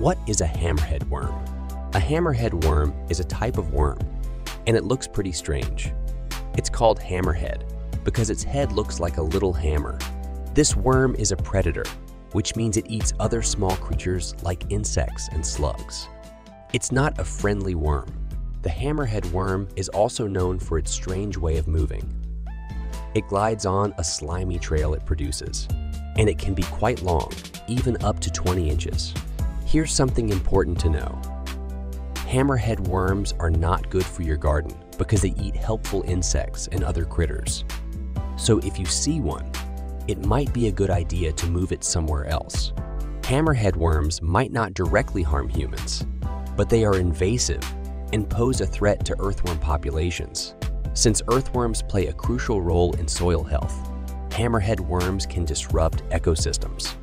What is a hammerhead worm? A hammerhead worm is a type of worm, and it looks pretty strange. It's called hammerhead because its head looks like a little hammer. This worm is a predator, which means it eats other small creatures like insects and slugs. It's not a friendly worm. The hammerhead worm is also known for its strange way of moving. It glides on a slimy trail it produces, and it can be quite long, even up to 20 inches. Here's something important to know. Hammerhead worms are not good for your garden because they eat helpful insects and other critters. So if you see one, it might be a good idea to move it somewhere else. Hammerhead worms might not directly harm humans, but they are invasive and pose a threat to earthworm populations. Since earthworms play a crucial role in soil health, hammerhead worms can disrupt ecosystems.